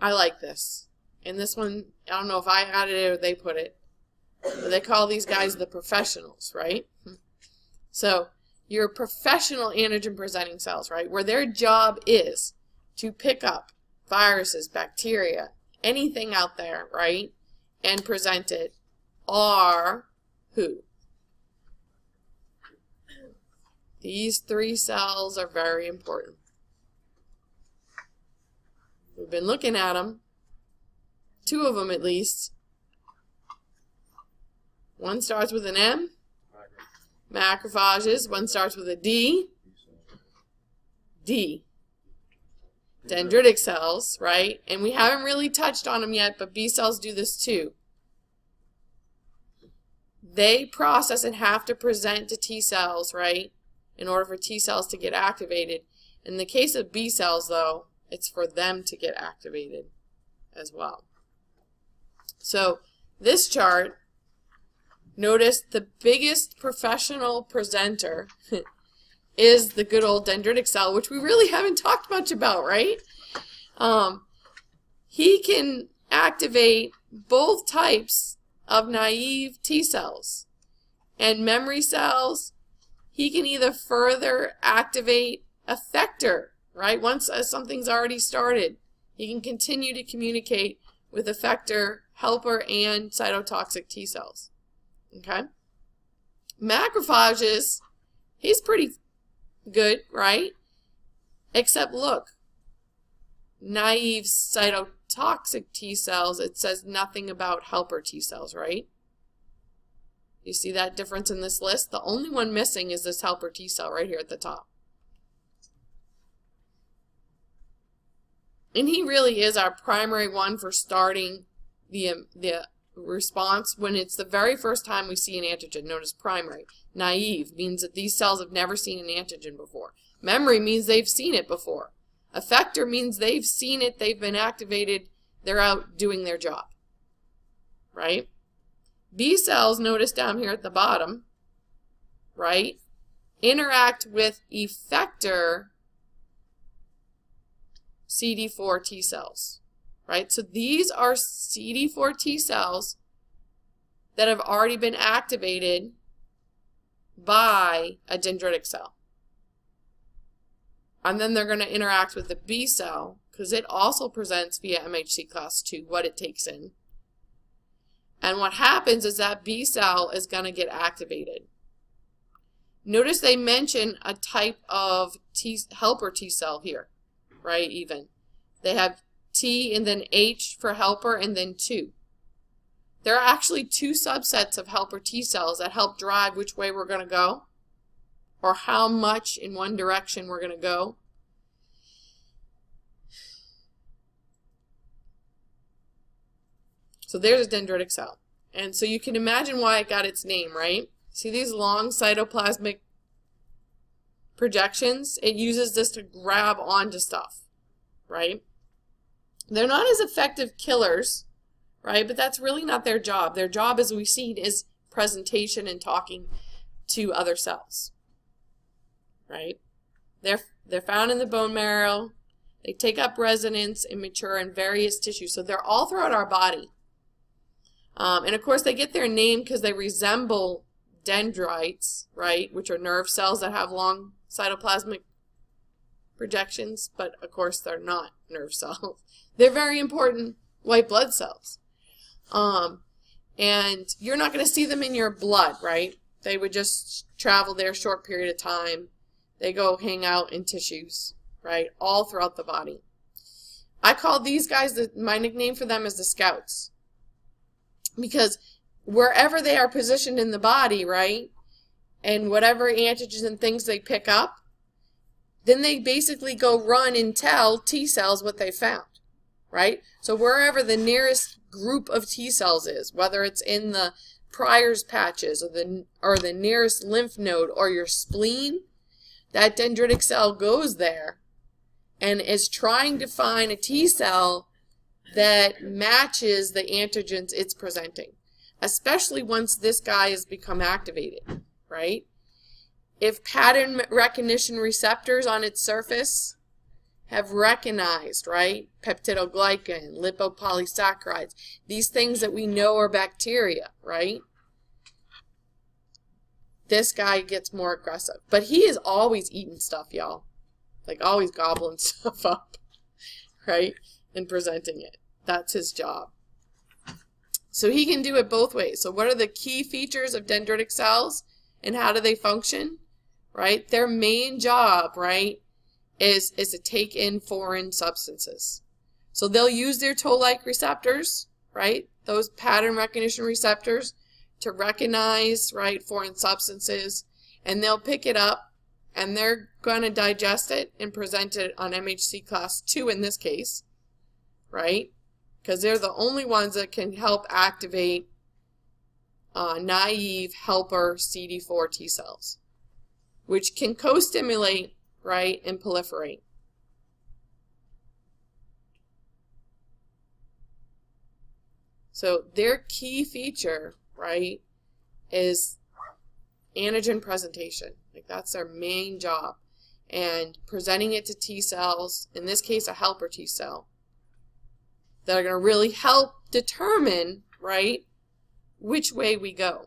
I like this. And this one, I don't know if I added it or they put it. But they call these guys the professionals, right? So your professional antigen presenting cells, right? Where their job is to pick up viruses, bacteria, anything out there, right? And present it are who? These three cells are very important. We've been looking at them, two of them at least. One starts with an M, macrophages. One starts with a D, D. Dendritic cells, right? And we haven't really touched on them yet, but B cells do this too. They process and have to present to T cells, right? In order for T cells to get activated. In the case of B cells, though, it's for them to get activated as well. So this chart, notice the biggest professional presenter is the good old dendritic cell, which we really haven't talked much about, right? Um, he can activate both types of naive T cells and memory cells. He can either further activate effector right? Once uh, something's already started, he can continue to communicate with effector, helper, and cytotoxic T cells. Okay? Macrophages, he's pretty good, right? Except look, naive cytotoxic T cells, it says nothing about helper T cells, right? You see that difference in this list? The only one missing is this helper T cell right here at the top. And he really is our primary one for starting the, um, the response when it's the very first time we see an antigen. Notice primary. Naive means that these cells have never seen an antigen before. Memory means they've seen it before. Effector means they've seen it, they've been activated, they're out doing their job. Right? B cells, notice down here at the bottom, right, interact with effector CD4 T cells, right? So these are CD4 T cells that have already been activated by a dendritic cell. And then they're going to interact with the B cell because it also presents via MHC class 2 what it takes in. And what happens is that B cell is going to get activated. Notice they mention a type of T helper T cell here right, even. They have T and then H for helper and then 2. There are actually two subsets of helper T cells that help drive which way we're going to go or how much in one direction we're going to go. So there's a dendritic cell. And so you can imagine why it got its name, right? See these long cytoplasmic projections, it uses this to grab onto stuff, right? They're not as effective killers, right? But that's really not their job. Their job, as we've seen, is presentation and talking to other cells, right? They're, they're found in the bone marrow. They take up residence and mature in various tissues. So they're all throughout our body. Um, and of course, they get their name because they resemble dendrites, right, which are nerve cells that have long cytoplasmic projections, but of course they're not nerve cells. They're very important white blood cells. Um, and you're not going to see them in your blood, right? They would just travel there a short period of time. They go hang out in tissues, right? All throughout the body. I call these guys, the, my nickname for them is the scouts. Because wherever they are positioned in the body, right? And whatever antigens and things they pick up, then they basically go run and tell T cells what they found, right? So wherever the nearest group of T cells is, whether it's in the Peyer's patches or the, or the nearest lymph node or your spleen, that dendritic cell goes there and is trying to find a T cell that matches the antigens it's presenting, especially once this guy has become activated right? If pattern recognition receptors on its surface have recognized, right? Peptidoglycan, lipopolysaccharides, these things that we know are bacteria, right? This guy gets more aggressive. But he is always eating stuff, y'all. Like always gobbling stuff up, right? And presenting it. That's his job. So he can do it both ways. So what are the key features of dendritic cells and how do they function? Right? Their main job, right, is, is to take in foreign substances. So they'll use their toll-like receptors, right, those pattern recognition receptors, to recognize, right, foreign substances, and they'll pick it up and they're going to digest it and present it on MHC class 2 in this case, right? Because they're the only ones that can help activate uh, naive helper CD4 T cells, which can co-stimulate right, and proliferate. So their key feature, right, is antigen presentation. Like that's their main job. And presenting it to T cells, in this case a helper T cell, that are going to really help determine, right, which way we go.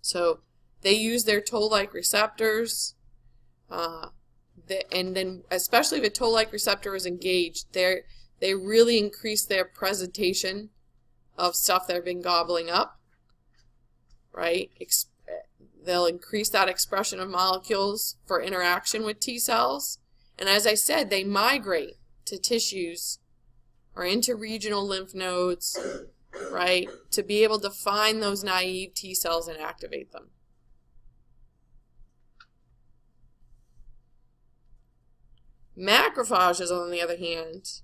So they use their toll-like receptors, uh, the, and then especially if a toll-like receptor is engaged, they they really increase their presentation of stuff they've been gobbling up, right? Ex they'll increase that expression of molecules for interaction with T cells. And as I said, they migrate to tissues or into regional lymph nodes, right, to be able to find those naive T cells and activate them. Macrophages, on the other hand,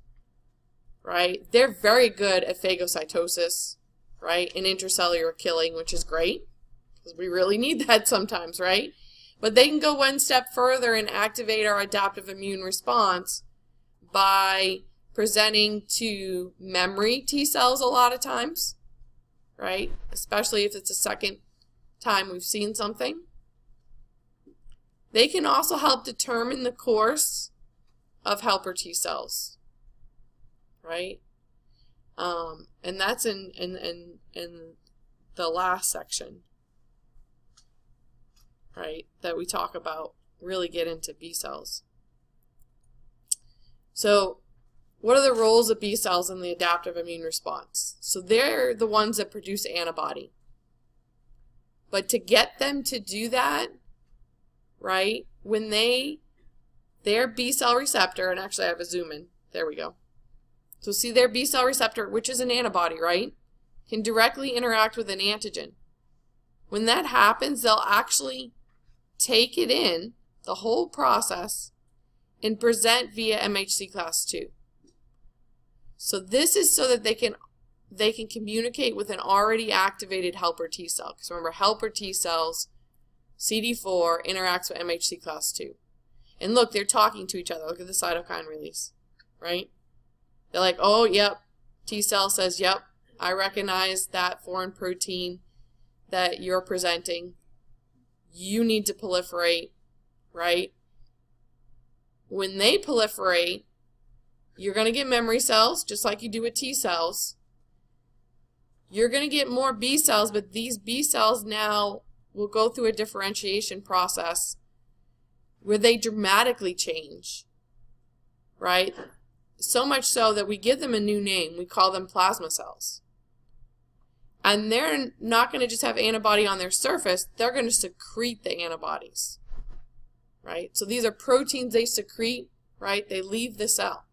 right, they're very good at phagocytosis, right, and intracellular killing, which is great, because we really need that sometimes, right? But they can go one step further and activate our adaptive immune response by presenting to memory T cells a lot of times, right? Especially if it's the second time we've seen something. They can also help determine the course of helper T cells, right? Um, and that's in, in, in, in the last section, right, that we talk about, really get into B cells. So what are the roles of B cells in the adaptive immune response? So they're the ones that produce antibody. But to get them to do that, right, when they their B cell receptor, and actually I have a zoom in. There we go. So see their B cell receptor, which is an antibody, right, can directly interact with an antigen. When that happens, they'll actually take it in, the whole process, and present via MHC class 2. So this is so that they can they can communicate with an already activated helper T cell. Because remember, helper T cells, CD4, interacts with MHC class 2. And look, they're talking to each other. Look at the cytokine release, right? They're like, oh, yep. T cell says, yep, I recognize that foreign protein that you're presenting. You need to proliferate, right? When they proliferate, you're going to get memory cells, just like you do with T cells. You're going to get more B cells, but these B cells now will go through a differentiation process where they dramatically change, right? So much so that we give them a new name. We call them plasma cells. And they're not going to just have antibody on their surface, they're going to secrete the antibodies, right? So these are proteins they secrete, right? They leave the cell.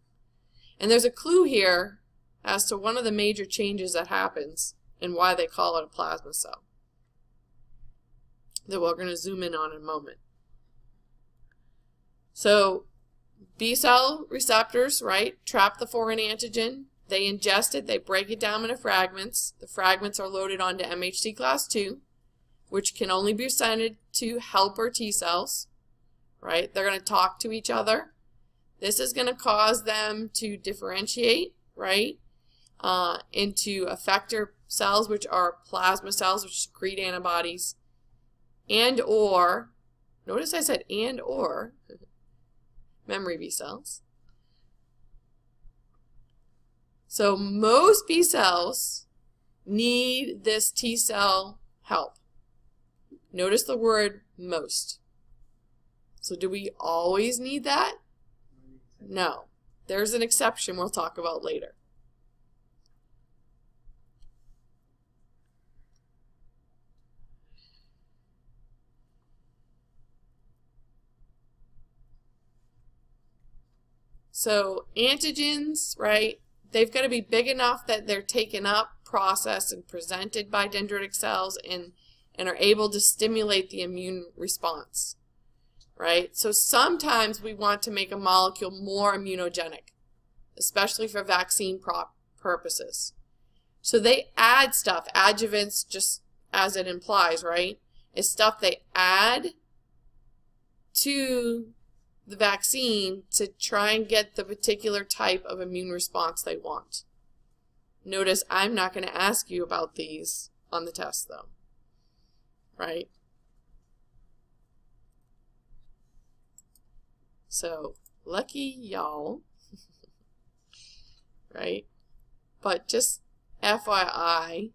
And there's a clue here as to one of the major changes that happens and why they call it a plasma cell that we're going to zoom in on in a moment. So B cell receptors, right, trap the foreign antigen. They ingest it, they break it down into fragments. The fragments are loaded onto MHC class 2, which can only be sent to helper T cells, right? They're going to talk to each other. This is going to cause them to differentiate, right, uh, into effector cells, which are plasma cells, which secrete antibodies, and or, notice I said and or, memory B cells. So most B cells need this T cell help. Notice the word most. So do we always need that? No. There's an exception we'll talk about later. So antigens, right, they've got to be big enough that they're taken up, processed, and presented by dendritic cells and, and are able to stimulate the immune response, right? So sometimes we want to make a molecule more immunogenic, especially for vaccine purposes. So they add stuff, adjuvants, just as it implies, right, is stuff they add to the vaccine to try and get the particular type of immune response they want. Notice I'm not going to ask you about these on the test though. Right? So, lucky y'all. right? But just FYI,